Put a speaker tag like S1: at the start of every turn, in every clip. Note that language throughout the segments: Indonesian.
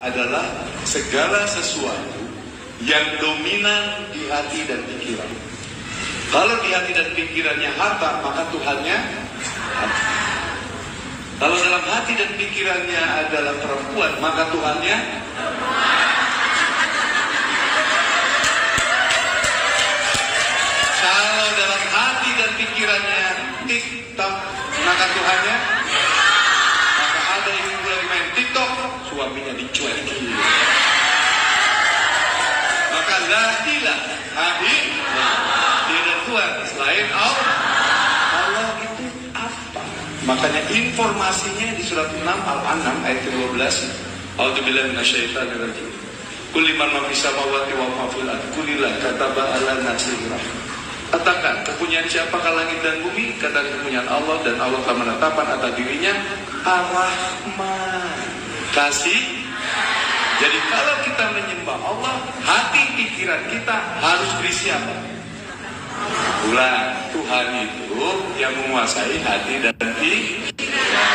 S1: adalah segala sesuatu yang dominan di hati dan pikiran. Kalau di hati dan pikirannya harta, maka Tuhannya harta. Kalau dalam hati dan pikirannya adalah perempuan, maka Tuhannya Kalau dalam hati dan pikirannya TikTok, maka Tuhannya maka ada yang lagi main TikTok, suaminya dicuekin. Maka la ilaha tidak Tuhan selain Allah. Allah itu apa? Makanya informasinya di surat 6 Al-An'am ayat 12. A'udzubillahi minasyaitonir rajim. Kulli man ma fis samawati wa ma fil ardi kulillah kataba ala nasirah. Katakan, kepunyaan siapakah langit dan bumi? Kata kepunyaan Allah dan Allah telah menetapkan atas dirinya Ar-Rahman. Kasih. Jadi kalau kita menyembah Allah, hati pikiran kita harus berisi apa? Ulang, Tuhan itu yang menguasai hati dan pikiran.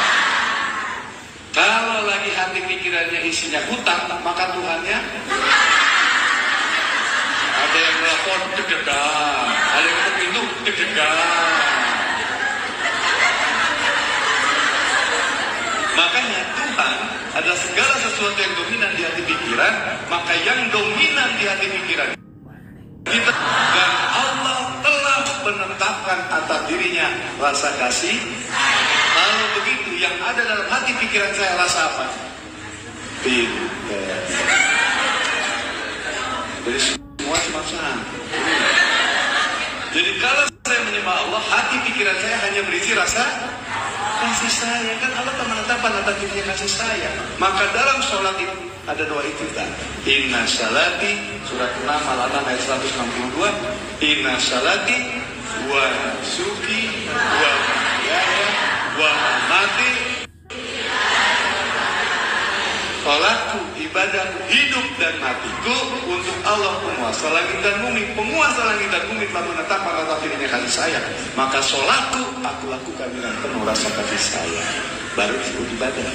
S1: Kalau lagi hati pikirannya isinya hutang, maka Tuhannya ada yang telepon deg-degan, ada yang ketuk pintu. Makanya adalah segala sesuatu yang dominan di hati pikiran, maka yang dominan di hati pikiran kita dan Allah telah menetapkan atas dirinya rasa kasih. Kalau begitu, yang ada dalam hati pikiran saya rasa apa? Jadi semua cuma. Jadi kalau saya menyembah Allah, hati pikiran saya hanya berisi rasa kasih sayang. Kan Allah telah menetapkan atas dirinya kasih sayang. Maka dalam sholat itu ada doa itu kan. Inna salati surat 6 Al-An'am ayat 162. Inna salati wa suki wa wa mati Salatku, ibadahku, hidup dan matiku untuk Allah penguasa langit dan bumi. Penguasa langit dan bumi telah menetapkan atas dirinya kasih sayang. Maka sholatku aku lakukan dengan penuh rasa kasih sayang. Baru disebut ibadah.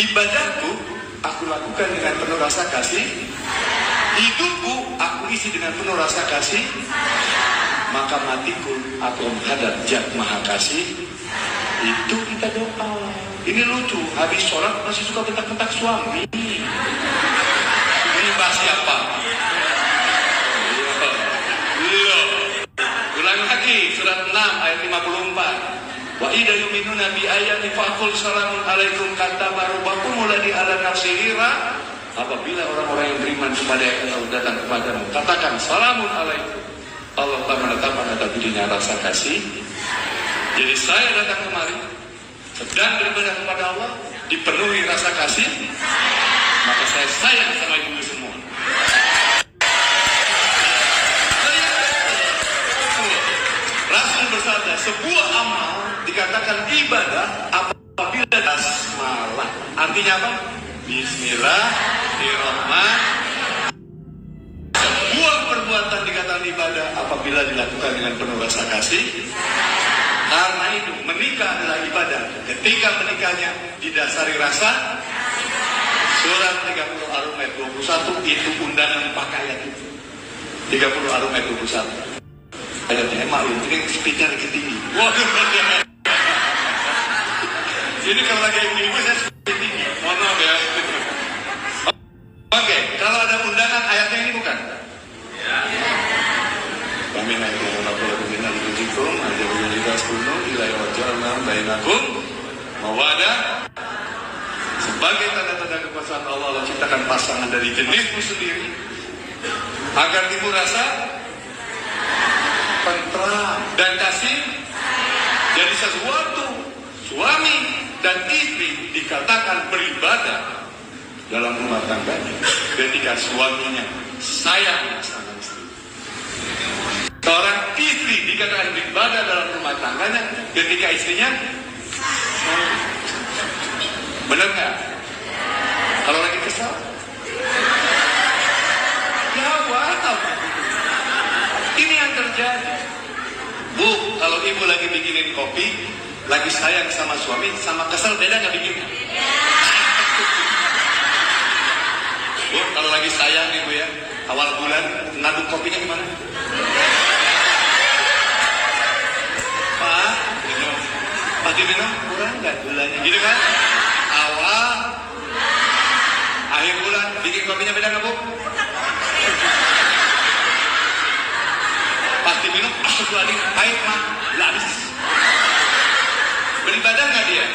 S1: Ibadahku aku lakukan dengan penuh rasa kasih. Hidupku aku isi dengan penuh rasa kasih. Maka matiku aku menghadap Jat Maha Kasih. Itu kita doa. Ini lucu, habis sholat masih suka bentak-bentak suami. Ini bahas siapa? Iya. Ulang lagi, surat 6 ayat 54. Wa idha yuminuna bi ayati faqul salamun alaikum kata baru muladi ala nafsihira Apabila orang-orang yang beriman kepada Allah datang kepadamu Katakan salamun alaikum Allah telah menetapkan atas dirinya rasa kasih Jadi saya datang kemari sedang beribadah kepada Allah dipenuhi rasa kasih maka saya sayang sama ibu semua. Rasul bersabda sebuah amal dikatakan ibadah apabila basmalah artinya apa? Bismillahirrahmanirrahim. Sebuah perbuatan dikatakan ibadah apabila dilakukan dengan penuh rasa kasih karena itu menikah adalah ibadah. Ketika menikahnya didasari rasa Surat 30 Arum ayat 21 itu undangan pakai ayat itu. 30 Arum ayat 21. Ayatnya maklum ini speednya lagi tinggi. Waduh. Ini kalau lagi ibu saya speed tinggi. Mohon maaf ya. Oke, ada undangan ayatnya ini bukan? Kami naik ke Rabbul Minal Bujikum, ada juga sepuluh nilai wajarna bainakum mawadah sebagai tanda-tanda kekuasaan Allah Allah ciptakan pasangan dari jenismu sendiri. Agar timbul rasa tentram dan kasih jadi sesuatu suami dan istri dikatakan beribadah dalam rumah tangganya. Ketika suaminya sayang sama seorang istri dikatakan beribadah dalam rumah tangganya ketika istrinya benar nggak? Kalau lagi kesal? Jawab. Ini yang terjadi. Bu, kalau ibu lagi bikinin kopi, lagi sayang sama suami, sama kesel beda nggak bikinnya? lagi sayang nih Bu ya, awal bulan ngaduk kopinya gimana? Pak minum kurang nggak gulanya? Gitu kan? Awal, akhir bulan bikin kopinya beda nggak Bu? Pasti minum, aku lagi, baik mak, habis. Beribadah nggak dia?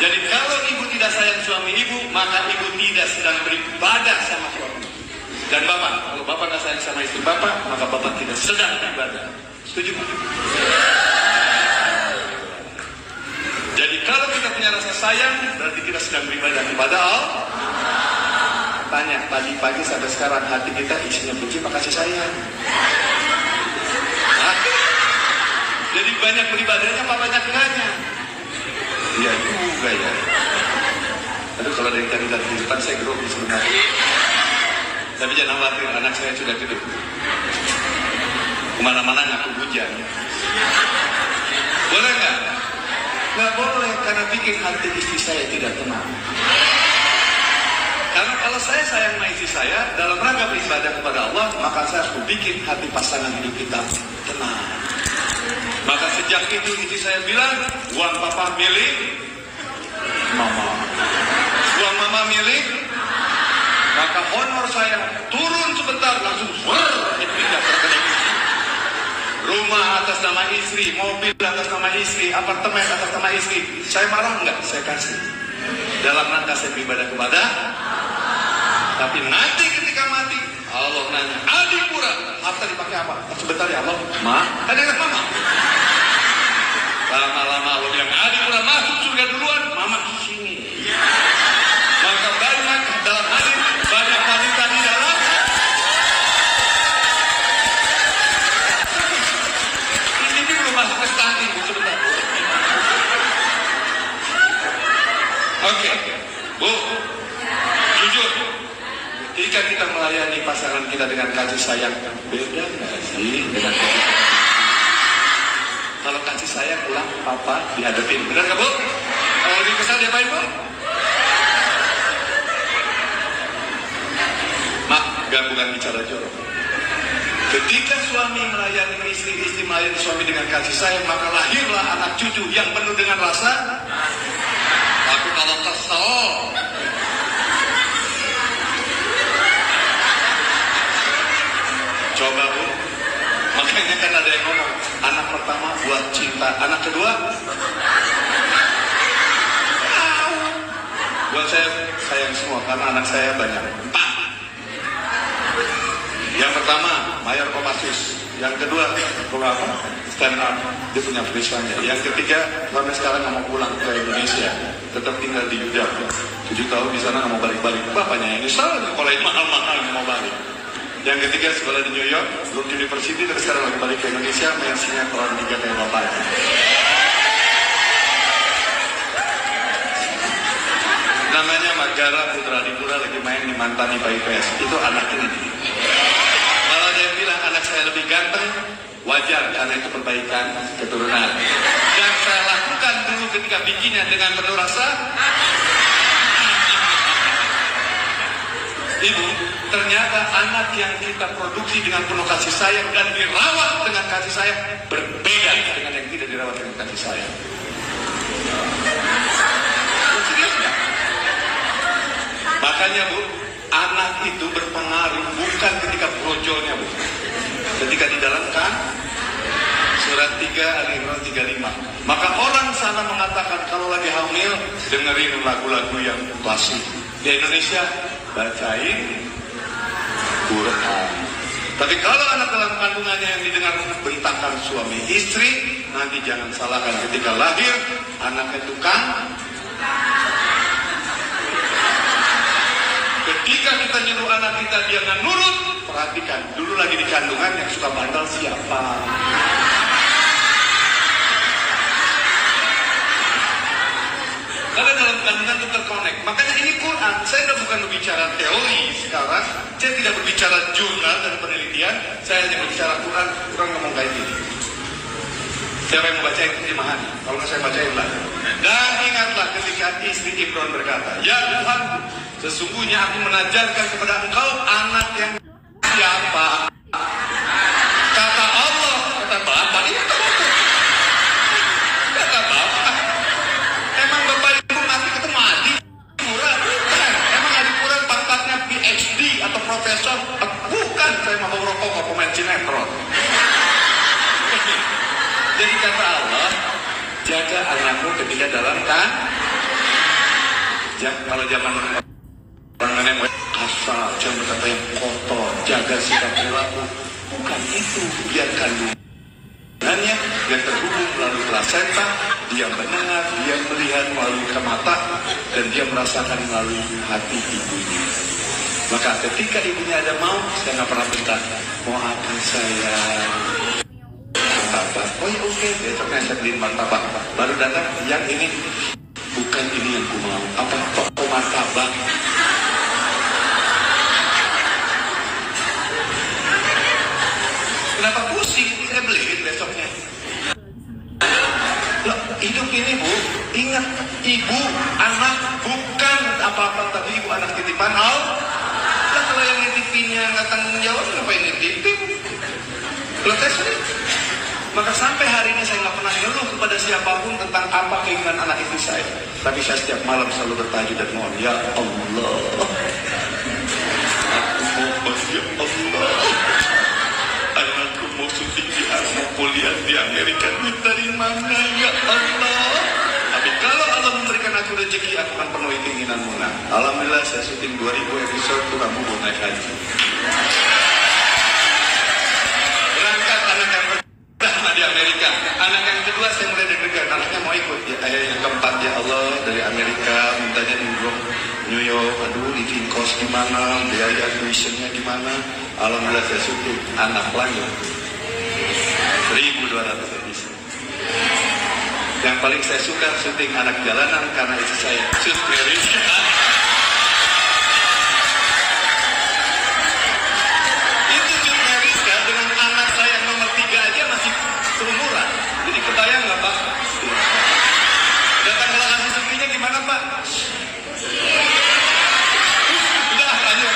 S1: Jadi kalau ibu tidak sayang suami ibu, maka ibu tidak sedang beribadah sama suami. Dan bapak, kalau bapak nggak sayang sama istri bapak, maka bapak tidak sedang beribadah. Setuju? Jadi kalau kita punya rasa sayang, berarti kita sedang beribadah kepada Allah. Tanya, pagi-pagi sampai sekarang hati kita isinya benci apa kasih sayang? Jadi banyak beribadahnya apa banyak enggaknya? Iya juga ya. Aduh kalau dari tadi dari depan saya grogi sebenarnya. Tapi jangan khawatir, anak saya sudah tidur. Ke mana-mana ngaku hujan. Boleh nggak? Nggak boleh, karena bikin hati istri saya tidak tenang. Karena kalau saya sayang sama istri saya, dalam rangka beribadah kepada Allah, maka saya harus bikin hati pasangan hidup kita tenang. Maka sejak itu istri saya bilang, uang papa milik mama. Uang mama milik, maka honor saya turun sebentar langsung ke televisi. Rumah atas nama istri, mobil atas nama istri, apartemen atas nama istri. Saya marah enggak? Saya kasih. Dalam rangka saya beribadah kepada tapi nanti ketika mati Allah nanya adik pura harta dipakai apa sebentar ya Allah ma ada yang mama lama-lama Allah bilang adik pura masuk surga duluan mama di sini maka banyak dalam hadis banyak wanita di dalam ini belum masuk ke stunting sebentar oke bu jujur Ketika kita melayani pasangan kita dengan kasih sayang, beda nggak sih dengan kasih Kalau kasih sayang pulang, papa dihadapin. Benar nggak bu? Kalau lebih kesal diapain bu? Mak, gak bukan bicara jorok. Ketika suami melayani istri, istri melayani suami dengan kasih sayang, maka lahirlah anak cucu yang penuh dengan rasa. Tapi kalau kesel, Coba bu, makanya kan ada yang ngomong anak pertama buat cinta, anak kedua buat saya sayang semua karena anak saya banyak empat. Yang pertama Mayor Kopassus, yang kedua apa? Stand up, dia punya tulisannya. Yang ketiga sampai sekarang nggak mau pulang ke Indonesia, tetap tinggal di Yuda. Tujuh tahun di sana nggak mau balik-balik. Bapaknya ini salah kalau mahal-mahal nggak mau balik. Yang ketiga sekolah di New York, Brook University, terus sekarang balik ke Indonesia, main sinetron tiga kayak bapaknya. Namanya Magara Putra Dipura lagi main di mantan IPA IPS. Itu anak ini. Kalau ada yang bilang anak saya lebih ganteng, wajar karena itu perbaikan keturunan. Dan saya lakukan dulu ketika bikinnya dengan penuh rasa. Ibu, ternyata anak yang kita produksi dengan penuh kasih sayang dan dirawat dengan kasih sayang berbeda dengan yang tidak dirawat dengan kasih sayang. Makanya bu, anak itu berpengaruh bukan ketika brojolnya bu, ketika di dalam kan surat 3 Ali Imran 35. Maka orang sana mengatakan kalau lagi hamil dengerin lagu-lagu yang klasik. Di Indonesia bacain Quran. Tapi kalau anak dalam kandungannya yang didengar bentakan suami istri, nanti jangan salahkan ketika lahir anaknya tukang. Ketika kita nyuruh anak kita dia nggak nurut, perhatikan dulu lagi di kandungan yang suka bandel siapa. Karena dalam kandungan itu terkonek. Makanya ini Quran, saya tidak bukan berbicara teori sekarang, saya tidak berbicara jurnal dan penelitian, saya hanya berbicara Quran, Quran ngomong kayak gini. Siapa yang mau baca itu terjemahan? Kalau nggak saya bacain lah. Dan ingatlah ketika istri Imran berkata, Ya Tuhan, Sesungguhnya aku menajarkan kepada engkau anak yang siapa? Kata Allah, kata Bapak, ini kata Bapak. Kata Bapak. Emang Bapak itu mati ketemu adik? Murah, bukan. Emang adik murah pangkatnya PhD atau profesor? Bukan, saya mau rokok, mau pemain sinetron. Jadi kata Allah, jaga anakmu ketika dalam kan. Ya, kalau zaman orang nenek kasar, jangan berkata yang kotor, jaga sikap perilaku. Bukan itu, biarkan kandungannya yang terhubung melalui plasenta, dia mendengar, dia melihat melalui mata, dan dia merasakan melalui hati ibunya. Maka ketika ibunya ada mau, saya nggak pernah minta, mau apa saya? Martabak. Oh ya oke, besoknya saya beliin martabak. Baru datang, yang ini bukan ini yang ku mau. Apa toko martabak? Kenapa pusing? Saya beliin besoknya. Loh, hidup ini bu, ingat ibu, anak bukan apa-apa tapi ibu anak titipan Allah. Nitipinnya nggak tanggung jawab, ngapain? Kalau saya sering. Maka sampai hari ini saya nggak pernah ngeluh kepada siapa pun tentang apa keinginan anak istri saya. Tapi saya setiap malam selalu bertajuk dan mohon, Ya Allah. Aku Ya Allah. Anakku mau syuting di kuliah di Amerika. Duit dari Ya Allah. Aku rezeki, aku akan penuhi keinginanmu. Nah, Alhamdulillah saya syuting 2000 episode, tuh kamu mau naik haji. Berangkat anak yang pertama di Amerika. Anak yang kedua saya mulai deg-degan. Anaknya mau ikut. Ya, ayah yang keempat ya Allah dari Amerika mintanya umroh New York. Aduh, living cost gimana? Biaya tuitionnya gimana? Alhamdulillah saya syuting. Anak langit. 1200 episode. Yang paling saya suka syuting anak jalanan karena itu saya shoot Meriska. Itu shoot Meriska dengan anak saya yang nomor tiga aja masih seumuran. Jadi kebayang nggak Pak? Datang lokasi syutingnya gimana Pak? Udah lanjut.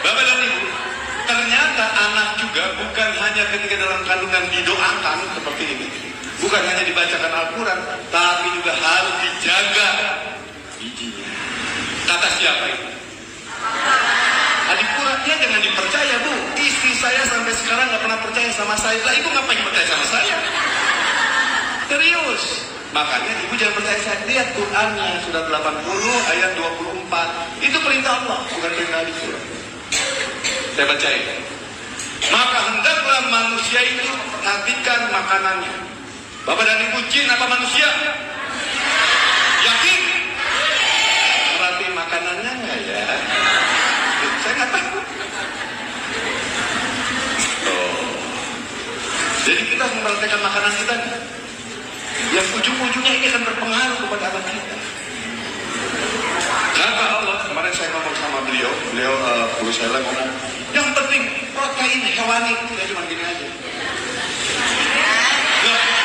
S1: Bapak dan Ibu, ternyata anak juga bukan hanya ketika dalam kandungan didoakan seperti ini. Bukan hanya dibacakan Al-Quran, tapi juga harus dijaga bijinya. Kata siapa itu? Adik jangan dipercaya bu. Istri saya sampai sekarang nggak pernah percaya sama saya. Lah ibu ngapain percaya sama saya? Serius. Makanya ibu jangan percaya saya. Lihat Qurannya sudah 80 ayat 24. Itu perintah Allah, bukan perintah adik. Saya bacain. Maka hendaklah manusia itu perhatikan makanannya. Bapak dan Ibu jin apa manusia? Yakin? Perhati makanannya nggak ya? Saya nggak tahu. Oh. Jadi kita memperhatikan makanan kita. Yang ujung-ujungnya ini akan berpengaruh kepada anak kita. Kata Allah, kemarin saya ngomong sama beliau, beliau uh, guru saya ngomong, yang penting protein hewani, tidak cuma gini aja.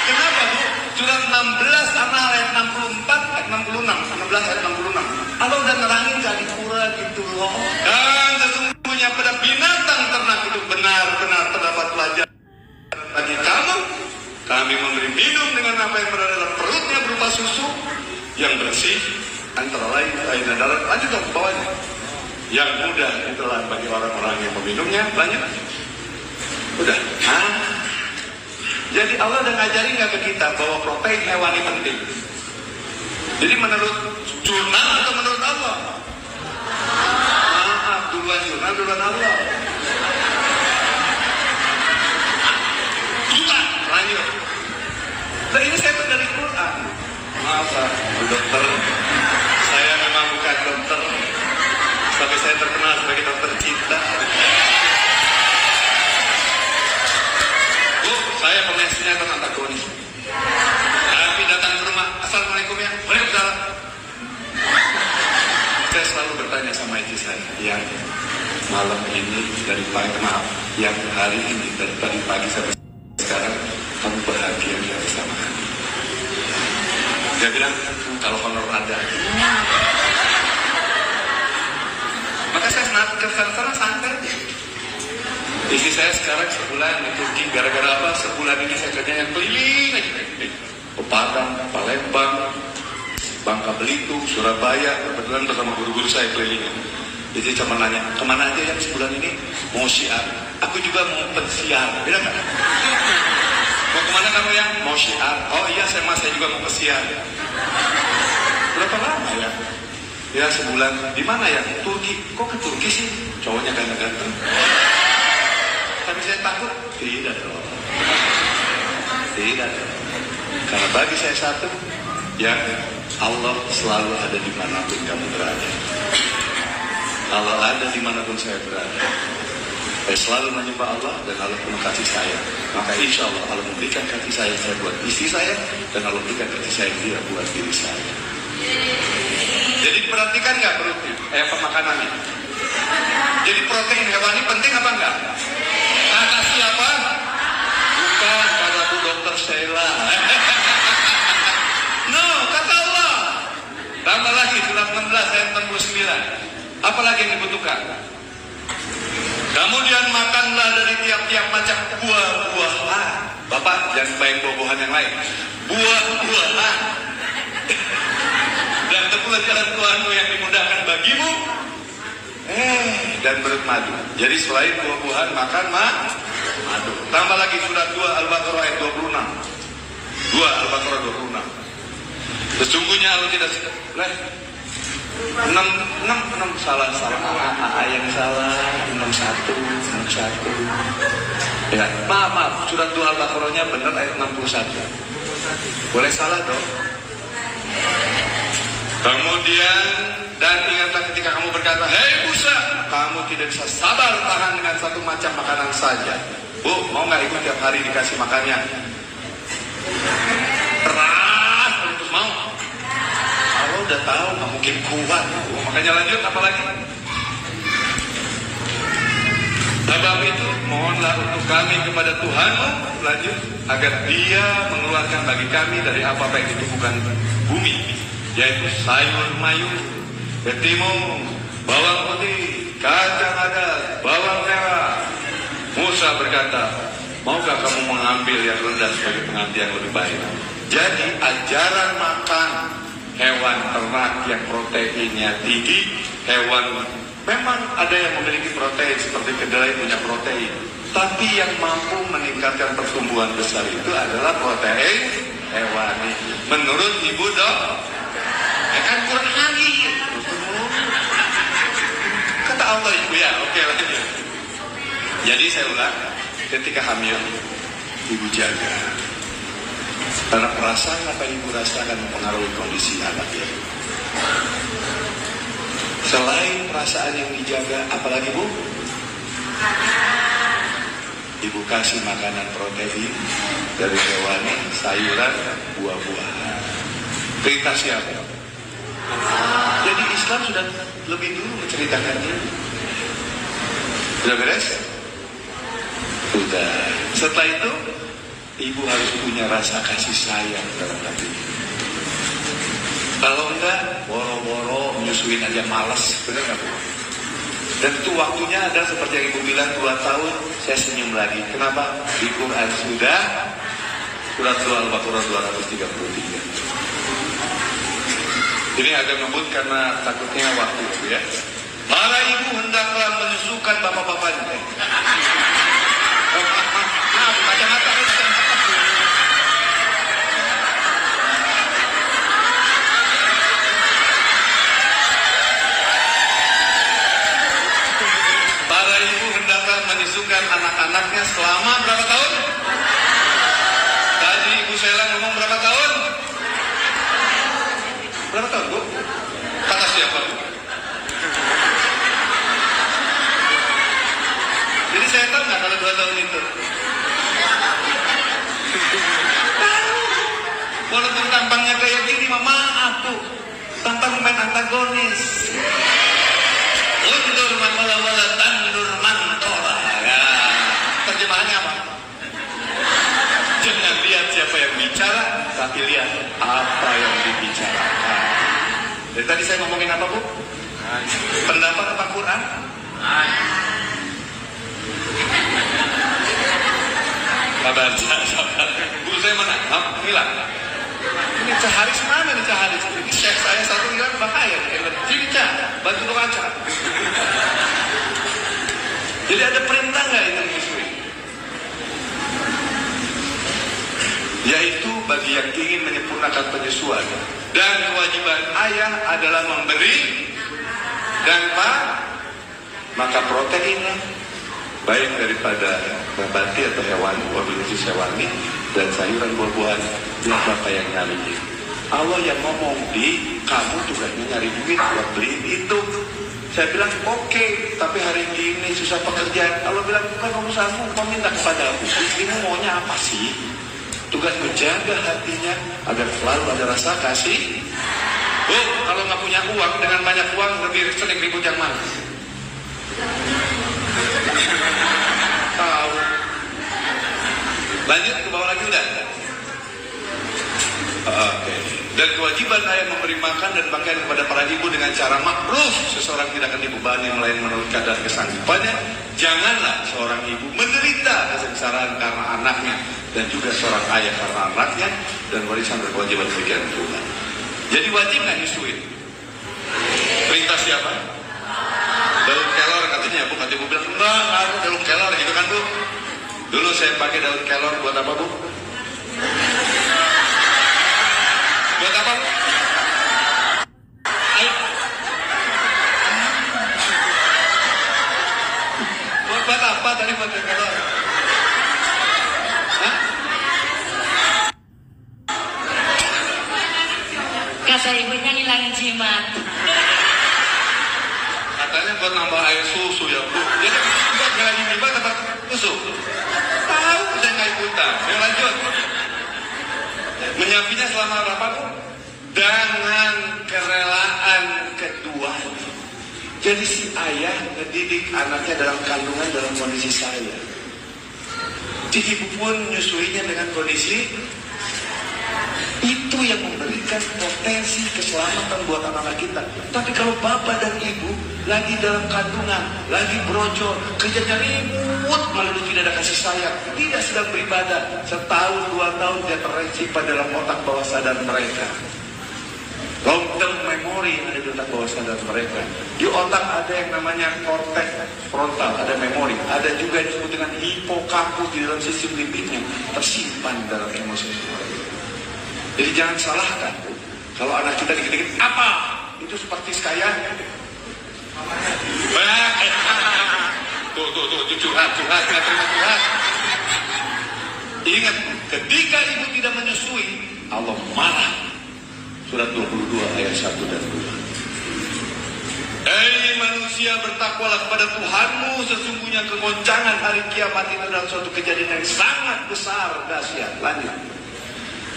S1: Kenapa bu? Surat 16 An ayat 64 ayat 66 16 ayat 66 Allah udah nerangin kali pura gitu loh. Dan sesungguhnya pada binatang ternak itu benar-benar terdapat pelajaran bagi kamu. Kami memberi minum dengan apa yang berada dalam perutnya berupa susu yang bersih. Antara lain air dan darat. Lanjut dong bawahnya. Yang mudah ditelan bagi orang-orang yang meminumnya. Lanjut. Udah. Ah jadi Allah udah ngajarin nggak ke kita bahwa protein hewani penting. Jadi menurut jurnal atau menurut Allah? Maaf, duluan jurnal, duluan Allah. Jurnal, lanjut. Nah ini saya dari Quran. Maaf, Bu dokter. Saya memang bukan dokter. Tapi saya terkenal sebagai dokter cinta. Bu, saya pemain sinetron antagonis. Tapi datang ke rumah, Assalamualaikum ya, Waalaikumsalam. Saya selalu bertanya sama istri saya, yang malam ini dari pagi, maaf, yang hari ini dari tadi pagi sampai sekarang, kamu bahagia nggak bersama kami? Dia bilang, kalau honor ada. jalan sana-sana santai aja. Istri saya sekarang sebulan di Turki gara-gara apa? Sebulan ini saya kerja yang keliling aja. Ke Palembang, Bangka Belitung, Surabaya, kebetulan bersama guru-guru saya keliling. Jadi cuma nanya, ke mana aja yang sebulan ini? Mau syiar. Aku juga mau pensiar. Beda nggak? Mau ke mana kamu yang? Mau syiar. Oh iya, saya mas, saya juga mau pesiar. Berapa lama ya? Ya sebulan. Di mana ya? Turki. Kok ke Turki sih? Cowoknya ganteng-ganteng. Tapi saya takut. Tidak dong. Tidak dong. Karena bagi saya satu, ya Allah selalu ada di mana pun kamu berada. Allah ada di mana pun saya berada. Saya selalu menyembah Allah dan Allah penuh kasih sayang. Maka insya Allah Allah memberikan kasih sayang saya buat istri saya dan Allah memberikan kasih sayang dia buat diri saya. Jadi perhatikan nggak perutnya, eh pemakanannya. Jadi protein hewani penting apa enggak? Kata siapa? Bukan kata Bu Dokter Sheila. no, kata Allah. Tambah lagi surat 16 ayat 69. Apalagi yang dibutuhkan? Kemudian makanlah dari tiap-tiap macam buah-buahan. Bapak jangan bayang buah-buahan yang lain. Buah-buahan. Dan tepulah jalan Tuhanmu yang dimudahkan bagimu. Eh, dan bermadu. Jadi selain buah-buahan, makan ma madu. Tambah lagi surat 2 Al-Baqarah ayat 26. 2 Al-Baqarah 26. Sesungguhnya Allah tidak leh enam enam enam salah salah. AA yang salah enam satu enam satu. Ya maaf maaf surat dua al-baqarahnya benar ayat 61 boleh salah dong kemudian dan ingatlah ketika kamu berkata hei Musa! Kamu tidak bisa sabar tahan dengan satu macam makanan saja. Bu mau nggak ibu tiap hari dikasih makannya? Berat untuk mau udah tahu nggak mungkin kuat. Makanya lanjut apa lagi? Sebab itu mohonlah untuk kami kepada Tuhanmu lanjut agar Dia mengeluarkan bagi kami dari apa-apa yang ditumbuhkan bumi yaitu sayur mayur, ketimun, bawang putih, kacang adat, bawang merah. Musa berkata, maukah kamu mengambil yang rendah sebagai pengganti yang lebih baik? Jadi ajaran makan hewan ternak yang proteinnya tinggi, hewan memang ada yang memiliki protein seperti kedelai punya protein. Tapi yang mampu meningkatkan pertumbuhan besar itu adalah protein hewani. Menurut ibu dok, ya kan kurang lagi. Kata Allah ibu ya, oke lanjut. Jadi saya ulang, ketika hamil, ibu jaga karena perasaan apa yang ibu rasakan mempengaruhi kondisi anak ya. Selain perasaan yang dijaga, apalagi bu? Ibu kasih makanan protein dari hewani, sayuran, buah-buahan. Perintah siapa? Jadi Islam sudah lebih dulu menceritakan ini. Sudah beres? Sudah. Setelah itu ibu harus punya rasa kasih sayang dalam hati. Kalau enggak, boro-boro menyusuin aja malas, benar nggak bu? Dan itu waktunya ada seperti yang ibu bilang dua tahun, saya senyum lagi. Kenapa? Di Quran sudah surat Al-Baqarah 234. Ini agak ngebut karena takutnya waktu ya. Para ibu hendaklah menyusukan bapak-bapaknya. Maaf, kacamata. Para ibu hendaklah menyusukan anak-anaknya selama berapa tahun? Tadi Ibu Sela ngomong berapa tahun? Berapa tahun, Bu? Kata siapa? Jadi saya tahu nggak kalau dua tahun itu? Walaupun tampangnya kayak gini, mah maaf tuh. Tampang main antagonis. Undur man wala wala tandur man tola. Ya. Terjemahannya apa? Jangan lihat siapa yang bicara, tapi lihat apa yang dibicarakan. Dari tadi saya ngomongin apa, Bu? Pendapat tentang Quran? Sabar, sabar. Bu saya mana? Hah? Mila. Ini Caharis mana nih Caharis? Ini chef saya satu hilang bahaya. Sini Cah, bantu lu kaca. Jadi ada perintah nggak itu menyusui? Yaitu bagi yang ingin menyempurnakan penyusuan dan kewajiban ayah adalah memberi dan pak maka proteinnya baik daripada nabati atau hewani, wabil hewani dan sayuran buah-buahan biar bapak yang nyari. Allah yang ngomong di kamu tugasnya nyari duit buat beliin itu. Saya bilang oke, tapi hari ini susah pekerjaan. Allah bilang bukan urusanmu, kau minta kepada aku. Istrimu maunya apa sih? Tugas menjaga hatinya agar selalu ada rasa kasih. Oh, kalau nggak punya uang dengan banyak uang lebih sering ribut yang mana? Tahu. Lanjut ke bawah lagi udah. Oke. Dan kewajiban ayah memberi makan dan pakaian kepada para ibu dengan cara makruf. Seseorang tidak akan dibebani melain menurut kadar kesanggupannya. Janganlah seorang ibu menderita kesengsaraan karena anaknya dan juga seorang ayah karena anaknya dan warisan berkewajiban demikian pula. Jadi wajib nggak nyusuin? Perintah siapa? Daun kelor katanya bu, nanti bu bilang enggak, ada daun kelor gitu kan bu. Dulu saya pakai daun kelor buat apa bu? Buat apa? Ayo. Buat, apa tadi buat? Hah?
S2: Kata ibunya ngilangin jimat.
S1: Katanya buat nambah air susu ya bu. Jadi buat ngilangin jimat tempat susu. Tahu saya nggak ikutan. Ya lanjut. Menyapinya selama berapa bu? Dengan kerelaan kedua. Jadi si ayah mendidik anaknya dalam kandungan dalam kondisi saya. Si ibu pun menyusuinya dengan kondisi itu yang memberikan potensi keselamatan buat anak-anak kita. Tapi kalau bapak dan ibu lagi dalam kandungan, lagi brojol, kerjanya ribut, malah tidak ada kasih sayang, tidak sedang beribadah, setahun dua tahun dia tersimpan dalam otak bawah sadar mereka. Long term memory yang ada di otak bawah sadar mereka. Di otak ada yang namanya korteks frontal, ada memori. Ada juga yang disebut dengan hipokampus di dalam sistem limbiknya, tersimpan dalam emosi mereka. Jadi jangan salahkan. Kalau anak kita dikit-dikit, apa? Itu seperti sekaya. Tuh, tuh, tuh, tuh, curhat, curhat, curhat. Ingat, ketika ibu tidak menyusui, Allah marah. Surat 22 ayat 1 dan 2. Hei manusia bertakwalah kepada Tuhanmu Sesungguhnya kegoncangan hari kiamat itu adalah suatu kejadian yang sangat besar dahsyat. Lanjut.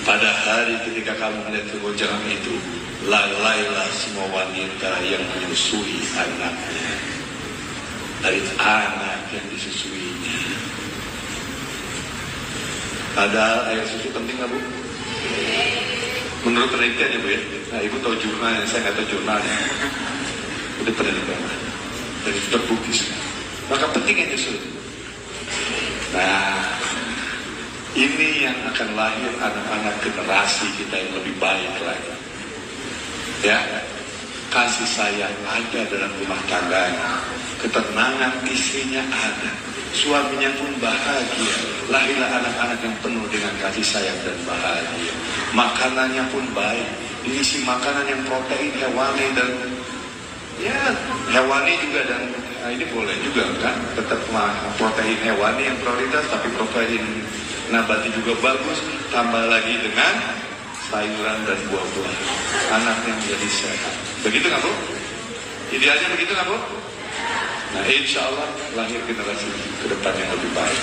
S1: Pada hari ketika kamu melihat kegoncangan itu, lalailah semua wanita yang menyusui anaknya. Dari anak yang disusuinya. Padahal air susu penting nggak bu? Menurut penelitian ya bu ya. Nah ibu tahu jurnalnya, saya nggak tahu jurnalnya. Udah penelitian. Dan terbukti semua. Maka pentingnya nyusui. Nah, ini yang akan lahir anak-anak generasi kita yang lebih baik lagi. Ya, kasih sayang ada dalam rumah tangganya, ketenangan istrinya ada, suaminya pun bahagia. Lahirlah anak-anak yang penuh dengan kasih sayang dan bahagia. Makanannya pun baik, diisi makanan yang protein hewani dan ya hewani juga dan nah ini boleh juga kan tetap protein hewani yang prioritas tapi protein nabati juga bagus tambah lagi dengan sayuran dan buah-buah anaknya menjadi sehat. Begitu nggak bu? Idealnya begitu nggak bu? Nah insya Allah lahir generasi ke depan yang lebih baik.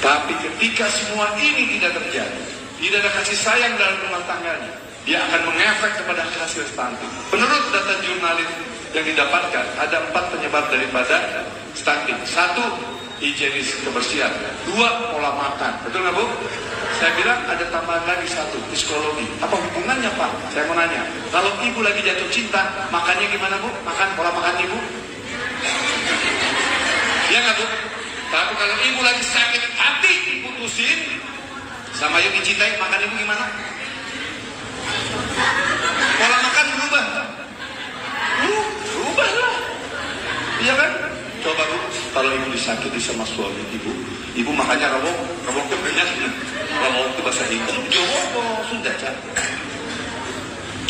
S1: Tapi ketika semua ini tidak terjadi tidak ada kasih sayang dalam rumah tangganya dia akan mengefek kepada hasil stunting. Menurut data jurnalis yang didapatkan ada empat penyebab daripada stunting. Satu higienis kebersihan. Dua, pola makan. Betul nggak Bu? Saya bilang ada tambahan lagi satu, psikologi. Apa hubungannya Pak? Saya mau nanya. Kalau ibu lagi jatuh cinta, makannya gimana Bu? Makan pola makan ibu? kalau ibu lagi sakit hati diputusin sama yang dicintai makan ibu gimana? Pola makan berubah. Uh, berubah lah. Iya kan? Coba bu, kalau ibu disakiti sama suami ibu, ibu makannya rawok, rawok itu banyak. Rawok itu bahasa Inggris. Apa Sunda cak?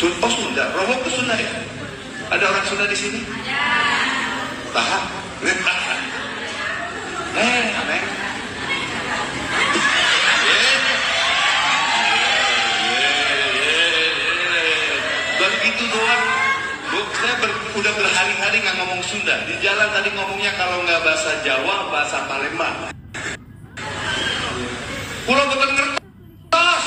S1: Oh Sunda, rawok itu Sunda ya? Ada orang Sunda di sini? Tahan. Eh, aneh. Baru gitu doang. Saya ber, udah berhari-hari nggak ngomong Sunda. Di jalan tadi ngomongnya kalau nggak bahasa Jawa, bahasa Palembang. Pulau betul ngertos.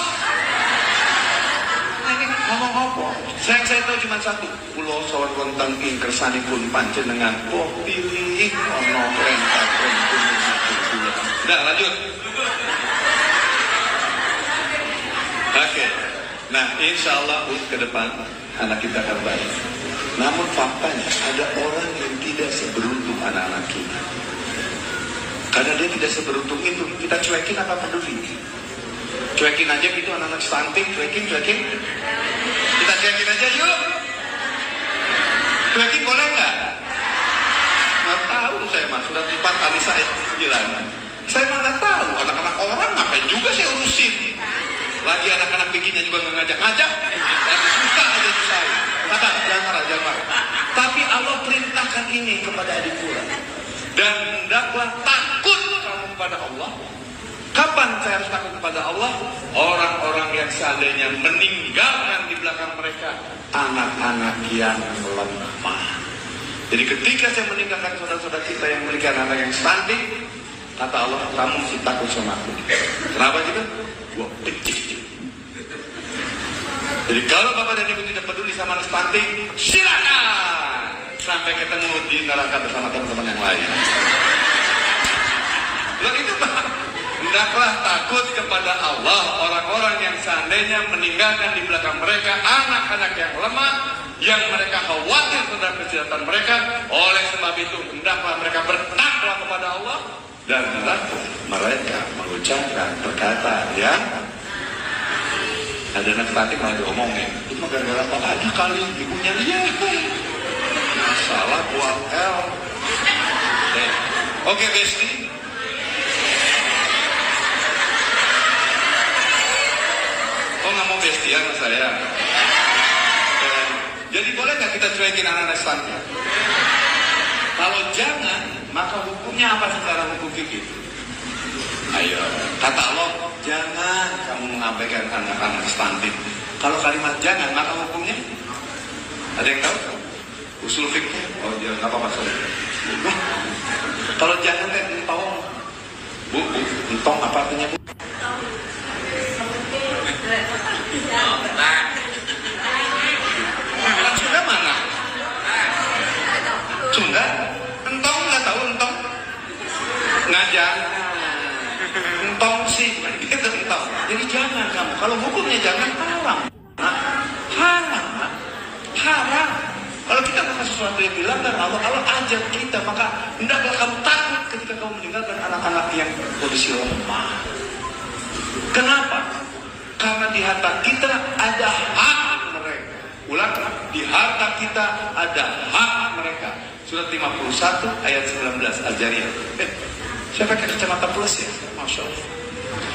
S1: Nah, ini ngomong apa? Saya saya tahu cuma satu. Pulau Sawar Lontang ing kersani pun panjenengan oh pilih ono rentak rentuk Udah lanjut. Oke. Nah, insya Allah ke depan anak kita akan baik. Namun faktanya ada orang yang tidak seberuntung anak-anak kita. Karena dia tidak seberuntung itu, kita cuekin apa peduli? Cuekin aja gitu anak-anak stunting, cuekin, cuekin. Kita cuekin aja yuk. Cuekin boleh nggak? Nggak tahu saya mas, sudah empat kali saya bilang. Saya mah nggak tahu, anak-anak orang ngapain juga saya urusin. Lagi anak-anak bikinnya juga nggak ngajak-ngajak. Suka aja di saya. Kata, jangan marah, jangan marah. Tapi Allah perintahkan ini kepada adik. Dan hendaklah takut kamu kepada Allah. Kapan saya harus takut kepada Allah? Orang-orang yang seandainya meninggalkan di belakang mereka anak-anak yang lemah. Jadi ketika saya meninggalkan saudara-saudara kita yang memiliki anak-anak yang stunting, kata Allah, kamu mesti takut sama aku. Kenapa gitu? Gua. Jadi kalau bapak dan ibu tidak peduli sama anak stunting, silakan sampai ketemu di neraka bersama teman-teman yang lain. Lalu itu Pak, hendaklah takut kepada Allah orang-orang yang seandainya meninggalkan di belakang mereka anak-anak yang lemah yang mereka khawatir terhadap kesehatan mereka oleh sebab itu hendaklah mereka bertakwa kepada Allah dan hendaklah mereka mengucapkan perkataan yang ada anak statik malah diomongin itu mah gara-gara apa ada kali ibunya. Dia masalah buat L. Eh, oke Besti. Oh nggak mau sama saya? Eh, jadi boleh nggak kita cuekin anak-anak stunting kalau jangan maka hukumnya apa secara hukum fikih? Ayo, mengabaikan anak-anak stunting. Kalau kalimat jangan, maka hukumnya ada yang tahu? Usul fikih? Oh, dia nggak apa-apa Kalau jangan kan entong, bu, bu, entong apa artinya bu? Mana? Nggak tahu? Ngajak entong sih gitu jadi jangan kamu. Kalau hukumnya jangan haram. Nah, haram haram. Kalau kita melakukan sesuatu yang dilanggar Allah Allah ajar kita maka hendaklah kamu takut ketika kamu meninggalkan anak-anak yang kondisi lemah. Kenapa? Karena di harta kita ada hak mereka. Ulang di harta kita ada hak mereka. Surat 51 ayat 19 Al-Jariyah. Eh, saya pakai kacamata plus ya? Masya Allah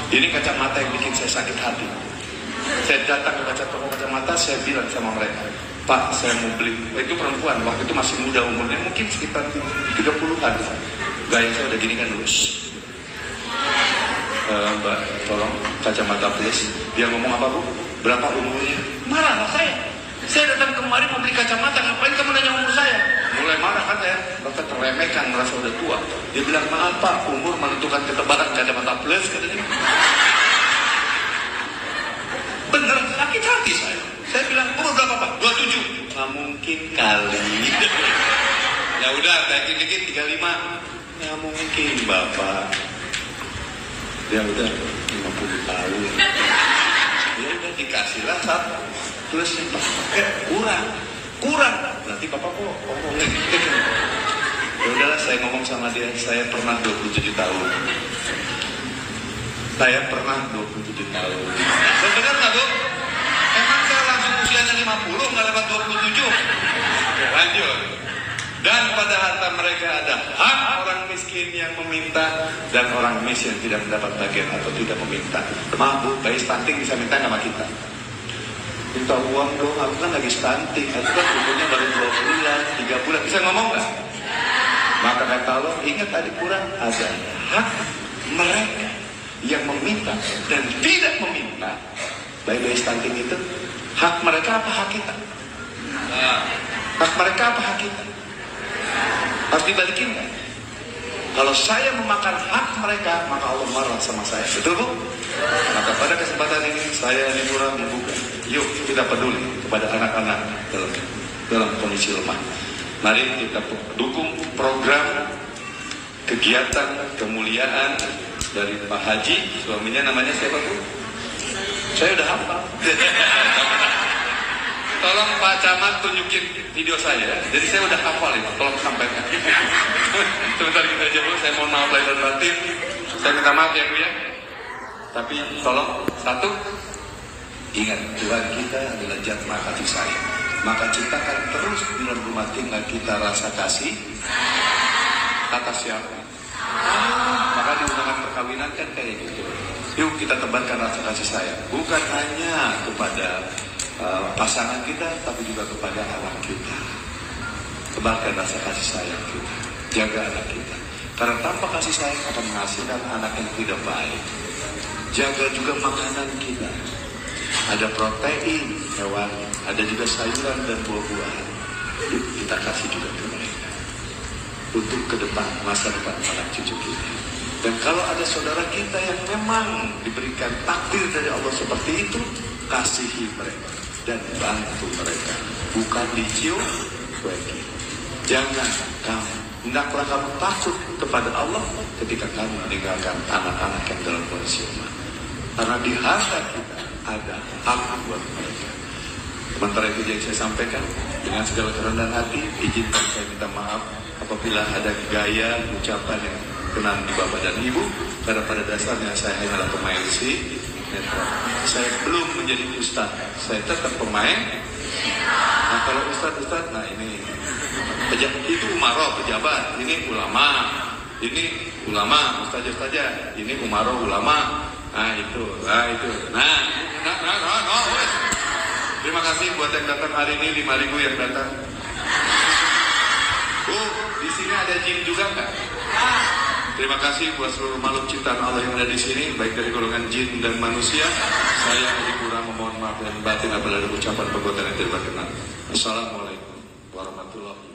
S1: ini kacamata yang bikin saya sakit hati. Saya datang ke kaca toko kacamata saya bilang sama mereka Pak saya mau beli. Itu perempuan waktu itu masih muda umurnya mungkin sekitar 30-an gaya saya udah gini kan lurus Eh, Mbak tolong kacamata please. Dia ngomong apa bu? Berapa umurnya? Marah saya. Saya datang kemari mau beli kacamata. Ngapain kamu nanya umur saya marah kan saya Bapak terremehkan merasa udah tua. Dia bilang maaf pak umur menentukan ketebalan kacamata plus katanya bener sakit hati saya. Saya bilang umur berapa pak? 27 nggak mungkin kali. Ya udah naikin dikit 35 nggak mungkin bapak. Ya udah 50 tahun ya udah dikasih lah satu plus eh, kurang kurang berarti bapak kok oh, Ya udahlah saya ngomong sama dia, saya pernah 27 tahun. Saya pernah 27 tahun. Benar nggak tuh? Emang saya langsung usianya 50 nggak lewat 27? Oke lanjut. Dan pada harta mereka ada hak orang miskin yang meminta dan orang miskin yang tidak mendapat bagian atau tidak meminta. Maaf bu, bayi stunting bisa minta nama kita. Minta uang dong, aku kan lagi stunting. Aku kan umurnya baru 2 bulan, 3 bulan. Bisa ngomong nggak? Maka kata Allah, ingat tadi kurang ada hak mereka yang meminta dan tidak meminta. Bayi-bayi stunting itu, hak mereka apa hak kita? Hak mereka apa hak kita? Harus dibalikin kan? Kalau saya memakan hak mereka, maka Allah marah sama saya. Betul bu? Maka pada kesempatan ini saya Nurah membuka. Yuk kita peduli kepada anak-anak dalam dalam kondisi lemah. Mari kita dukung program kegiatan kemuliaan dari Pak Haji. Suaminya namanya siapa bu? Saya udah hafal. Tolong Pak Camat tunjukin video saya. Jadi saya udah hafal ini. Tolong sampaikan. Sebentar kita aja. Saya mohon maaf lahir dan batin. Saya minta maaf ya Bu ya. Tapi tolong satu ingat Tuhan kita adalah jatma kasih sayang. Maka ciptakan terus di dalam rumah tinggal kita rasa kasih. Kata siapa? Maka di undangan perkawinan kan kayak gitu. Yuk kita tebarkan rasa kasih sayang. Bukan hanya kepada uh, pasangan kita, tapi juga kepada anak kita. Tebarkan rasa kasih sayang kita. Jaga anak kita. Karena tanpa kasih sayang akan menghasilkan anak yang tidak baik. Jaga juga makanan kita. Ada protein hewan, ada juga sayuran dan buah-buahan. Kita kasih juga ke mereka. Untuk ke depan, masa depan anak cucu kita. Dan kalau ada saudara kita yang memang diberikan takdir dari Allah seperti itu, kasihi mereka dan bantu mereka. Bukan dicium, bagi. Jangan kamu, hendaklah kamu takut kepada Allah ketika kamu meninggalkan anak-anak yang dalam kondisi lemah. Karena di harta kita ada hak buat mereka. Sementara itu yang saya sampaikan dengan segala kerendahan hati, izinkan saya minta maaf apabila ada gaya ucapan yang kenal di bapak dan ibu karena pada dasarnya saya hanyalah pemain si saya belum menjadi ustaz saya tetap pemain. Nah kalau ustaz ustaz nah ini pejabat itu umaro pejabat ini ulama ini ulama ustaz saja ini umaro ulama nah itu nah itu nah nah nah nah, nah wes. terima kasih buat yang datang hari ini 5000 yang datang Oh, di sini ada jin juga nggak? Terima kasih buat seluruh makhluk ciptaan Allah yang ada di sini, baik dari golongan jin dan manusia. Saya Haji Kurang memohon maaf dan batin apabila ada ucapan perbuatan yang tidak berkenan. Assalamualaikum warahmatullahi